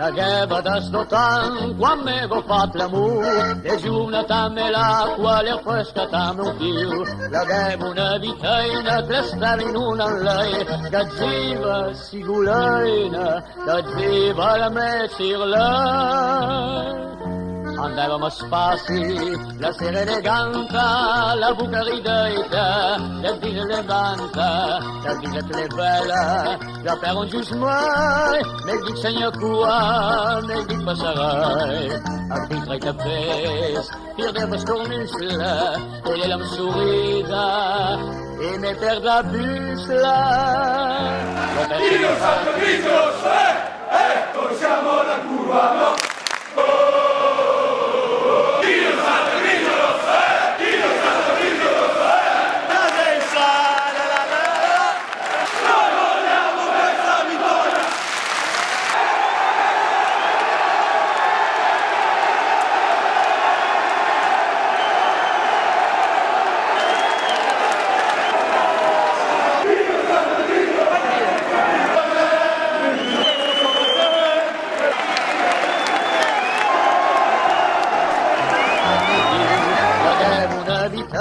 La lleva desnotant quan m'he agafat l'amunt, és una tamela qual he pescat amb un fil. La lleva una viteina, tres terrin una en l'aire, que et si goleina, que et la més. Andavamo spassi, la sera eleganta, la buca rideita, la vita levanta, la vita te bella, la per un gius mai, me dic senyor cua, me dic passarai, el dintre de pes, per de bascornis-la, ella em sorrida, i me per la busla. Santo Cristo, eh, eh, torciamo la curva, no.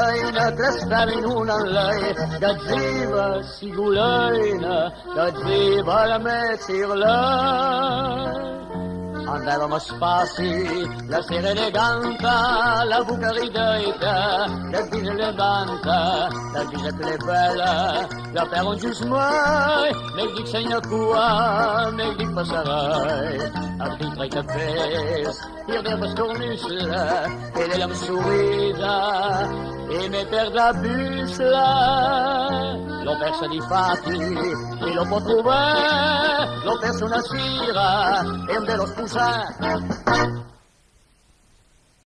Gulaina, Trastaminuna Lai, da Jiva Sigulaina, da Jiva la Metzirlai. Andavamo spassi, la sera eleganta, la buca rideita, la vina levanta, la vina più bella, la per un gius mai, nel dixegna cua, nel cua, me dic passarai, el dintre i cafès, i el del bascornis-la, ella em sorrida, e me per la busla, l'ho persa di fatti, e lo può trovare, l'ho persa una sera, e un bello sposare.